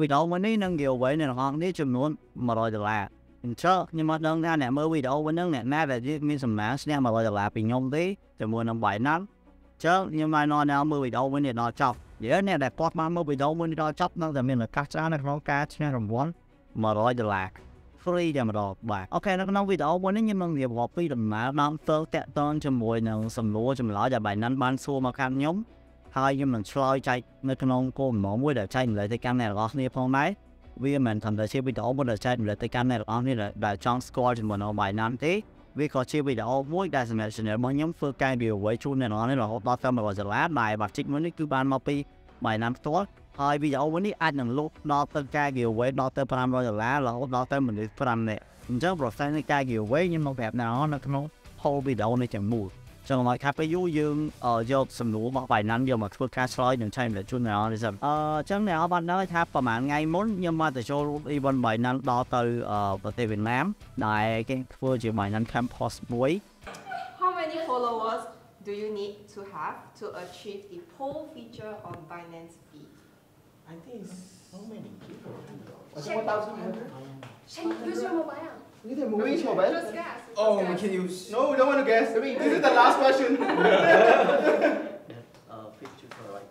វីដេអូមួយនេះនឹង giveaway អ្នកទាំងអស់គ្នាចំនួន100ដុល្លារអញ្ចឹងខ្ញុំមកដឹងថាអ្នកមើលវីដេអូមួយហ្នឹងអ្នកណាដែលមានសំណាងឈ្នះ100ដុល្លារពីខ្ញុំទេជាមួយនឹង Binance ចឹងខ្ញុំមកណែមើលវីដេអូមួយនេះដល់ចប់និយាយអ្នកដែលគាត់បានមើលវីដេអូមួយនេះដល់ចប់នឹងតែមានឱកាសច្រើននៅក្នុងការឈ្នះរង្វាន់100ដុល្លារ free តែម្ដងបាទអូខេនៅក្នុងវីដេអូមួយនេះខ្ញុំនឹងរៀបរាប់ពីដំណើរដើមទើតាក់ទងជាមួយនឹងសំណួរចម្លើយដែល Binance បានសួរមកខាងខ្ញុំ ហើយខ្ញុំនឹងឆ្លើយចែកនៅក្នុងគោលបំណងមួយដែលចែកម្លែកទៅកាន់អ្នកទាំងអស់គ្នាផងដែរវាមិនត្រឹមតែជាវីដេអូមួយដែលចែកម្លែកទៅកាន់អ្នកទាំងអស់គ្នាដែលចង់ស្គាល់ជាមួយនឹង Binance ទេវាក៏ជាវីដេអូមួយដែលសម្រាប់ channel របស់ខ្ញុំធ្វើការ giveaway ជូនអ្នកនរនេះរហូតដល់ទៅ100ដុល្លារដែលបាត់ជីកមួយនេះគឺបានមកពី Binance ផ្ទាល់ហើយវីដេអូមួយនេះអាចនឹងលុបដល់ទៅការ giveaway ដល់ទៅ500ដុល្លាររហូតដល់ទៅមនុស្ស5នាក់អញ្ចឹង process នៃការ giveaway ខ្ញុំមកប្រាប់អ្នកនរនៅក្នុង whole video នេះទាំងមូល ចឹងមកខាប់ពេលយូរយើងយកសំណួរមក Binance យកមកធ្វើការឆ្លើយនឹងឆែកទៅជូនអ្នកនរនេះសិនអឺចឹងអ្នកនរបានដឹងថាប្រហែលថ្ងៃមុនខ្ញុំមកទៅចូល event Binance ដល់ទៅប្រទេសវៀតណាមដែលគេធ្វើជា Binance Campus មួយ How many followers do you need to have to achieve the poll feature on Binance Feed? I think it's so many people. Was Check. it 1,200? Can you use your mobile? Look at the movie mobile. Just guess. Oh, just we guess. can use. No, we don't want to guess. This is the last question. Uh, picture for like.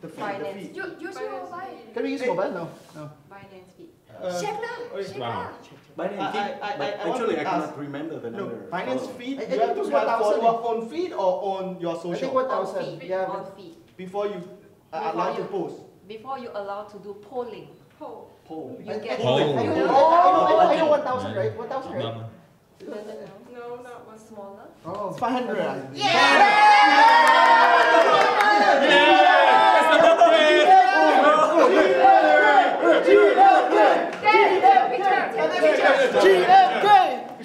the feed, the Finance. feed. You, use your Binance mobile. Feed. Can we use mobile? No. No. Binance Feed. Uh, Check now. wait, Check wow. now. Binance I- feed, I- I- but I want actually to I cannot ask- remember the No, number. finance follow. feed. I- I You have think to it's have 1,000. follower on feed or on your I social think On 1,000. feed. Yeah. On feed. before you are Before allowed to you- post. Before you allow to do polling. Poll. Poll. You I- get I- Oh. You I know- know, I know, I know 1,000, right? 1,000, right? No, no, no. No, not one. Smaller. Oh. It's 500. ah.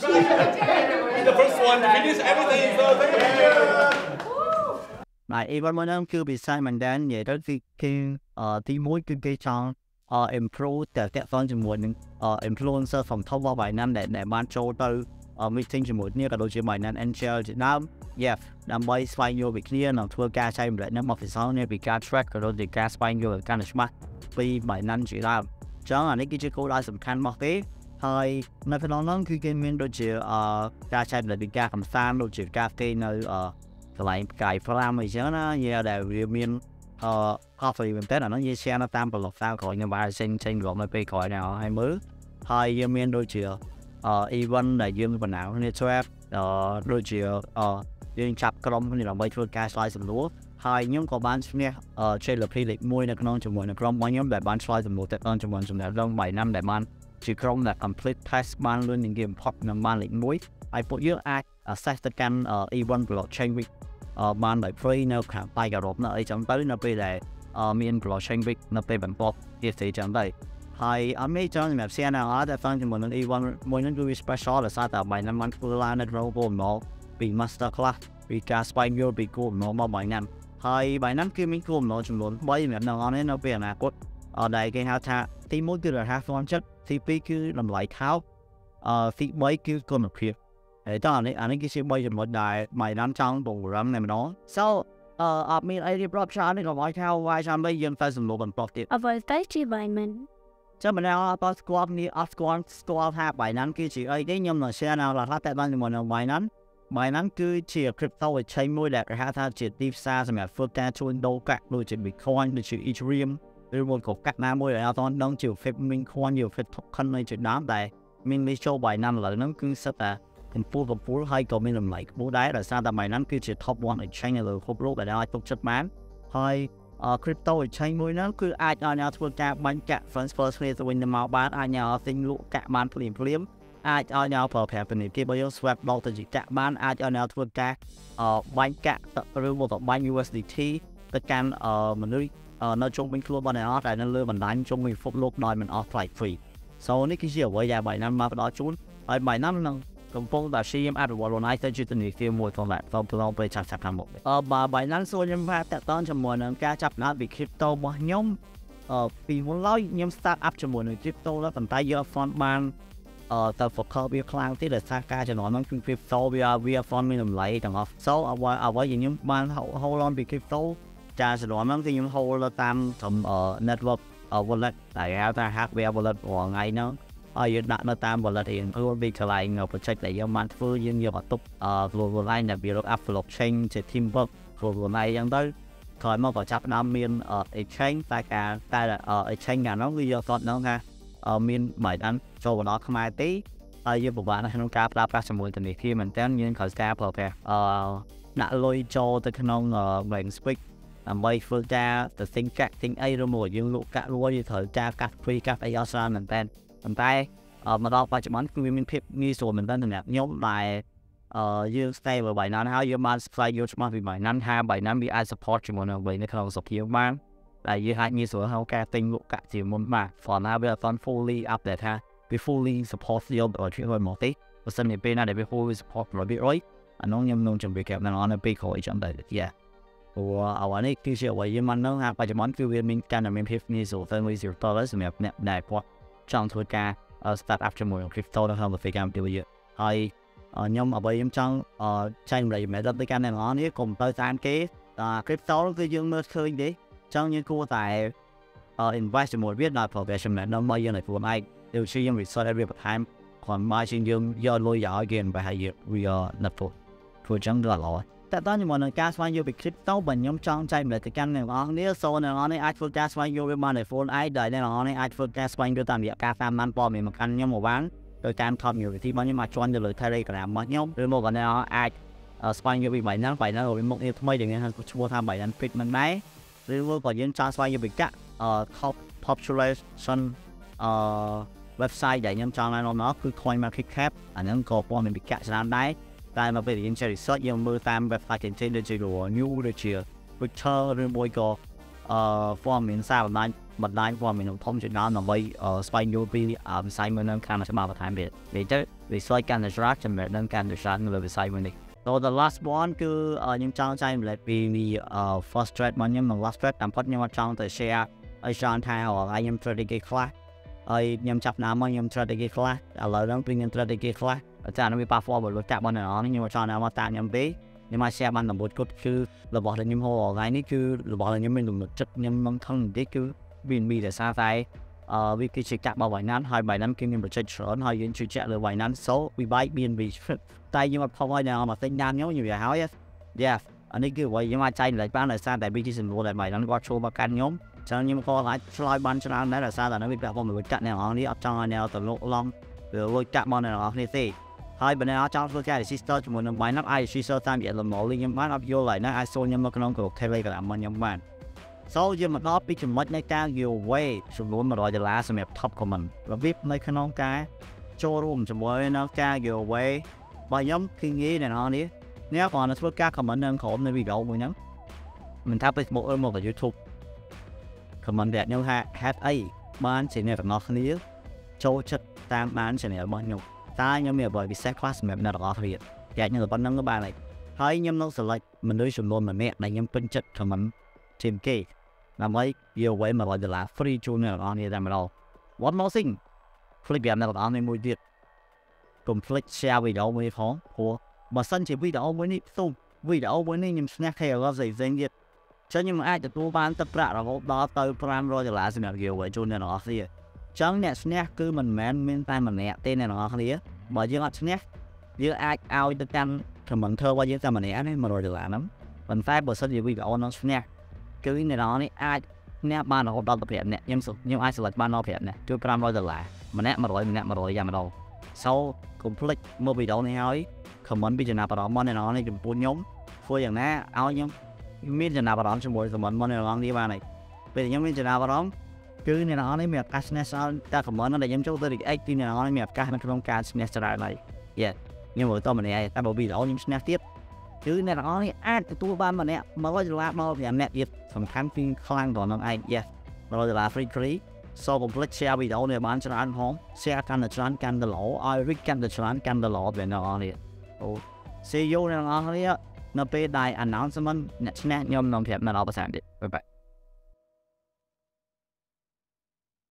The first one to finish everything, so thank you. បាទ event មួយហ្នឹងគឺពិសេសមែនតើនិយាយទៅ គឺគេអឺទី1គឺគេចង់អឺ improve តែតាក់ទងជាមួយនឹងអឺ influencer ធំធំរបស់ Binance ដែលដែលបានចូលទៅអឺ meeting ជាមួយគ្នាក៏ដូចជា Binance Angel ជាដើម yes ដើម្បីស្វែងយល់ពីគ្នានិងធ្វើការចែកម្លែកនៅមកពិសោធន៍នេះពីការ track ក៏ដូចជាការស្វែងយល់ឲ្យកាន់តែច្បាស់ពី Binance ជាដើមអញ្ចឹងអានេះគឺជាគោលដៅសំខាន់របស់គេហើយនៅក្នុងនោះគឺគេមានដូចជាអឺការចែកម្លែកពីការកំសាន្តដូចជាការគេនៅអឺកន្លែងផ្កាយ5អីចឹងណាយាដែលវាមានអឺ coffee មែនតើអានោះយា share នៅតាមប្លុកតាមក្រោយខ្ញុំបានចេញចេញរំនៅពេលក្រោយណាឲ្យមើលហើយយើងមានដូចជាអឺ event ដែលយើងបណ្ដាគ្នា trap អឺដូចជាអឺយើងចាប់ក្រុមគ្នាដើម្បីធ្វើការឆ្លើយសំណួរហើយខ្ញុំក៏បានឈ្នះអឺ Challenger លេខ1នៅក្នុងជាមួយនឹងក្រុមរបស់ខ្ញុំដែលបានឆ្លើយសំណួរតាក់ទងជាមួយចំណេះដឹងបាយណាំដែលបានជាក្រុមដែល complete test បានលឿនជាងគេបំផុតនឹងបានលេខ1ហើយពួកយើងអាច access ទៅកាន់ event blockchain week អឺបានដោយ free នៅខាងប៉ៃការ៉ុបនៅអីចឹងទៅនៅពេលដែលអឺ មាន blockchain week នៅពេលបន្ទាប់ទៀតទេចឹងទៅហើយអត់មានចឹងសម្រាប់ share នៅអត់តែฟังជាមួយនឹង event មួយហ្នឹងគឺវា special ដោយសារតែបាយណាំបានធ្វើឡើងនៅក្នុងគោលបំណងពី master class ពីការស្វែងយល់ពីគោលបំណងរបស់បាយណាំហើយបាយណាំគឺមានគោលបំណងចំនួន3សម្រាប់អ្នកនរនេះនៅពេលអនាគតអឺដែលគេហៅថាទី1គឺរហ័សស្មចិត្តទី2គឺតម្លៃថោកអឺទី3គឺគុណភាពហើយតោះអានេះអានេះគឺជា3ចំណុចដែលបាយណាំចង់បង្រឹងតែម្ដង so អឺអត់មានអីរៀបរាប់ច្រើននេះក៏ឲ្យថាវាយចាំបីយើងទៅសំណួរបន្ទាប់ទៀតអ្វីទៅជា Binance ចាំម្ដងអត់ស្គាល់នេះអត់ស្គាល់ស្គាល់ថា Binance គឺជាអីទេខ្ញុំនឹង share នៅខ្លះតែបានជាមួយនឹង Binance Binance គឺជា crypto exchange មួយដែលគេហៅថាជាទីផ្សារសម្រាប់ធ្វើការជួញដូរកាក់ដូចជា Bitcoin ដូចជា Ethereum ឬមួយក៏កាក់ណាមួយដែលអត់ទាន់ដឹងជា Flip Bitcoin ជា Flip Token នៃជាដើមដែលមានលេខចូល Binance ឥឡូវហ្នឹងគឺសិតតែ កំពូលកំពូលហើយក៏មានតម្លៃខ្ពស់ដែរដោយសារតែ Binance គឺជា top 1 exchange នៅលើពិភពលោកដែលអាចទុកចិត្តបានហើយអឺ crypto exchange មួយហ្នឹងគឺអាចឲ្យអ្នកធ្វើការបាញ់កាក់ transfer គ្នាទៅវិញទៅមកបានអាចអ្នកទិញលក់កាក់បានភ្លាមភ្លាមអាចឲ្យអ្នកប្រើប្រាស់ធនាគាររបស់យើង swap ដល់ទៅជាកាក់បានអាចឲ្យអ្នកធ្វើការអឺបាញ់កាក់ឬមកទៅបាញ់ USDT ទៅកាន់អឺមនុស្សអឺនៅជុំវិញខ្លួនរបស់អ្នកអត់ដែលនៅលើបណ្ដាញជុំវិញពិភពលោកដោយមិនអស់ថ្លៃ free so នេះគឺជាអ្វីដែល Binance មកផ្ដល់ជូនហើយ Binance នឹង កំពុងតែព្យាយាមអភិវឌ្ឍខ្លួនឯងទៅជាធនាគារមួយផងដែរសូមប្រឡងពេលចាប់ចាប់ខាងមុខអឺបើ Binance សួរខ្ញុំថាតើតើជាមួយនឹងការចាប់ផ្ដើមពី crypto របស់ខ្ញុំអឺពីមុនឡើយខ្ញុំ start up ជាមួយនឹង crypto ដែរប៉ុន្តែយើងអត់ស្គាល់បានអឺទៅ focus វាខ្លាំងទេដោយសារការចំនួនហ្នឹងគឺ crypto វាវាអត់មានតម្លៃទាំងអស់ so អ្វីអ្វីខ្ញុំបាន hold on ពី crypto ចាចំនួនហ្នឹងគឺខ្ញុំ hold តាម network wallet ដែលហៅថា hardware wallet រាល់ថ្ងៃហ្នឹង ហើយយើងដាក់នៅតាម wallet រៀងខ្លួនពីកន្លែង project ដែលយើងបានធ្វើយើងយកមកទុកអឺ global line ដែលវា look up blockchain ជា teamwork global line អញ្ចឹងទៅក្រោយមកក៏ចាប់ផ្ដើមមាន exchange តែការតែ exchange កាលនោះវាយកគាត់ហ្នឹងថាមានបាយដានចូលមកដល់ខ្មែរទេហើយយើងពិបាកនៅក្នុងការប្រើប្រាស់ជាមួយធនាគារមែនតើយើងត្រូវការប្រើប្រាស់អឺដាក់លុយចូលទៅក្នុង bank switch ដើម្បីធ្វើការទៅ think កាក់ think អីឬមកយើងលក់កាក់លួយយើងត្រូវការកាត់ free កាត់អីអស់ច្រើនមែនតើ ប៉ុន្តែមកដល់បច្ចុប្បន្នគឺវាមានភាពងាយស្រួលមែនតើសម្រាប់ខ្ញុំដែលអឺយើង stay với បាយណានហើយយើងបានស្វែងយល់ច្បាស់ពីបាយណានថាបាយណានវាអាច support ជាមួយនឹងអ្វីនៅក្នុងសភាបានដែលយើងអាចងាយស្រួលហៅការទិញលក់កាក់ជាមុនបាទព្រោះណាវាអត់ fully update ថាវា fully support យកដល់ជួយឲ្យមកទេបើសិនជាពេលណាដែលវា fully support 100%អានោះខ្ញុំនឹង chuẩn bị កែបនៅអនពេលក្រោយចាំតែ yeah ព្រោះអ្វីនេះគឺជាអ្វីយើងមិននឹងថាបច្ចុប្បន្នគឺវាមានការមានភាពងាយស្រួលទៅមួយ0 dollar សម្រាប់អ្នកដែលគាត់ ចង់ធ្វើការ start up ជាមួយ crypto នៅក្នុងប្រទេសកម្ពុជាហើយខ្ញុំអ្វីខ្ញុំចង់ចែកម្លែកមែនទៅកាន់អ្នកនរនេះកុំទៅតាមគេតែ crypto គឺយើងមើលឃើញទេចង់យើងគួរតែ invest ជាមួយវាដល់ progression មែនដើម្បីយើងឲ្យខ្លួនឯងដូចជាយើង research ឲ្យវាបន្ថែមគ្រាន់មកជាយើងយកលុយយកឲ្យគេបែរហើយវាណាត់ធ្វើធ្វើចឹងដល់ល្អ តែតើជាមួយនឹងការស្វែងយល់ពី crypto បើខ្ញុំចង់ចែកម្លែកទៅកាន់អ្នកនរគ្នាសូមអ្នកនរនេះអាចធ្វើការស្វែងយល់វាបានដោយ phone ឯងដោយអ្នកនរនេះអាចធ្វើការស្វែងយល់តាមរយៈការតាមដានព័ត៌មានមកកាន់ខ្ញុំមកបានដោយតាម community របស់ខ្ញុំអាចជន់ទៅលើ Telegram របស់ខ្ញុំឬមកអ្នកអាចស្វែងយល់ពី Binance Binance ឬមុខនេះថ្មីដែលគេហៅឈ្មោះថា Binance Pigment ដែរឬមកក៏យើងចង់ស្វែងយល់ពីកាក់ top population អឺ website ដែលខ្ញុំចង់ណែនាំមកគឺ Coin Market Cap អាហ្នឹងក៏ព័ត៌មានពីកាក់ច្រើនដែរ តែមកពេលយើងចេះ research យើងមើលតាម website ផ្សេងៗដូចជា New ដូចជា Twitter ឬមួយក៏អឺព័ត៌មានសារបណ្ដាញបណ្ដាញព័ត៌មានធំជាច្រើនដើម្បីស្វែងយល់ពីវិស័យមួយនឹងខាងច្បាប់បន្ថែមទៀតនិយាយទៅ research កាន់តែច្រើនចំណេះដឹងកាន់តែច្រើនលើវិស័យមួយនេះ So the last one គឺខ្ញុំចង់ចែកម្លែកពី first trade របស់ខ្ញុំនិង last trade តាមពិតខ្ញុំអត់ចង់ទៅ share ឲ្យច្រើនថារហខ្ញុំ strategy ខ្លះ ហើយខ្ញុំចាប់ដើមមកខ្ញុំ strategy ខ្លះឥឡូវហ្នឹងពីខ្ញុំ strategy ខ្លះចានឹងវាប៉ះពាល់ដល់កាក់បងអ្នកនរខ្ញុំចង់ណាមកតាមខ្ញុំពេកខ្ញុំអាច share បានដំបូងគត់គឺរបស់ដែលខ្ញុំហៅថ្ងៃនេះគឺរបស់ដែលខ្ញុំមានទំនុកចិត្តខ្ញុំមិនខំនិយាយគឺ BNB ដែលសារតែអឺវាគឺជាកាក់របស់ Binance ហើយ Binance គេមាន project ច្រើនហើយយើងជឿជាក់លើ Binance so we buy BNB តែខ្ញុំអត់ផុសឲ្យអ្នកមកទិញតាមខ្ញុំខ្ញុំវាហើយ yes អានេះគឺអ្វីខ្ញុំអាចចែកលេខបានដោយសារតែវាជាសំណួរដែល Binance គាត់ចូលមកកាន់ខ្ញុំ ចឹងខ្ញុំក៏អាចឆ្លើយបានច្រើនដែរដោយសារតែនៅវាពាក់ព័ន្ធមួយកាក់អ្នកនរនេះអត់ចង់ឲ្យអ្នកទៅលោកឡំវាលុយកាក់មកអ្នកនរនេះទេហើយបើអ្នកចង់ធ្វើការ register ជាមួយនឹង Binance អាច register តាមរយៈ email ខ្ញុំបានអត់យល់ហើយណាអាចចូលខ្ញុំមកក្នុង group Telegram របស់ខ្ញុំបាន So យើងមកដល់ពីចំណុចនៃការ giveaway ចំនួន100ដុល្លារសម្រាប់ top comment របៀបនៅក្នុងការចូលរួមជាមួយនៅការ giveaway របស់ខ្ញុំគឺងាយអ្នកនរនេះអ្នកគ្រាន់តែធ្វើការ comment នៅក្រោមនៃវីដេអូមួយហ្នឹងមិនថា Facebook ឬមក YouTube comment តែខ្ញុំថា have អីបានជាអ្នកទាំងអស់គ្នាចូលចិត្តតាមបាន channel របស់ខ្ញុំតែខ្ញុំមានអ្វីពិសេសខ្លះសម្រាប់អ្នកទាំងអស់គ្នាតែខ្ញុំតែប៉ុណ្្នឹងក៏បានហើយហើយខ្ញុំនឹង select មនុស្សចំនួនម្នាក់ដែលខ្ញុំពេញចិត្ត comment ជាងគេដើម្បីយកអ្វី100ដុល្លារ free ជូនអ្នកទាំងអស់គ្នាតែម្ដង One more thing ផ្លេចប្រាប់អ្នកទាំងអស់គ្នាមួយទៀតកុំភ្លេច share វីដេអូមួយផងព្រោះបើសិនជាវីដេអូមួយនេះផ្ទុំវីដេអូមួយនេះខ្ញុំឈ្នះ KOL ផ្សេងផ្សេងទៀត ចឹងខ្ញុំអាចទទួលបានទឹកប្រាក់រហូតដល់ទៅ500ដុល្លារសម្រាប់ giveaway ជូនអ្នកទាំងអស់គ្នាចឹងអ្នកឈ្នះគឺមិនមែនមានតែម្នាក់ទេអ្នកទាំងអស់គ្នាបើយើងអត់ឈ្នះយើងអាចឲ្យទៅកាន់ commenter របស់យើងតែម្នាក់នេះ100ដុល្លារហ្នឹងប៉ុន្តែបើសិនជាវីដេអូនោះឈ្នះគឺអ្នកនរនេះអាចអ្នកបានរហូតដល់5អ្នកខ្ញុំខ្ញុំអាច select បានដល់5អ្នកជួយ500ដុល្លារម្នាក់100ម្នាក់100យ៉ាងម្ដង so កុំភ្លេចមើលវីដេអូនេះហើយ comment ពីចំណាប់អារម្មណ៍មកអ្នកនរនេះចំពោះខ្ញុំធ្វើយ៉ាងណាឲ្យខ្ញុំ មានចំណាប់អារម្មណ៍ជាមួយ comment មកអ្នកនរនេះបានហើយពេលខ្ញុំមានចំណាប់អារម្មណ៍គឺអ្នកនរនេះមានឱកាសឈ្នះច្រើនតែ comment ដែលខ្ញុំចូលទៅ react ពីអ្នកនរនេះមានឱកាសនៅក្នុងការឈ្នះច្រើនហើយ yeah ខ្ញុំមើលតម្នាក់តែបើវីដេអូខ្ញុំឈ្នះទៀតគឺអ្នកទាំងអស់នេះអាចទទួលបានម្នាក់100ដុល្លារដល់5នាក់ទៀតសំខាន់ពីខ្លាំងដល់នឹងឯង yes 100ដុល្លារ free free so កុំភ្លេច share វីដេអូនេះបានច្រើនផង share កាន់តែច្រើនកាន់តែល្អឲ្យ reach កាន់តែច្រើនកាន់តែល្អពេលអ្នកទាំងអស់នេះអូ see you អ្នកទាំងអស់នេះ នៅពេលដែល announcement អ្នកឈ្នះខ្ញុំនឹងប្រាប់អ្នកដល់ភាសាទៀតបាយបាយ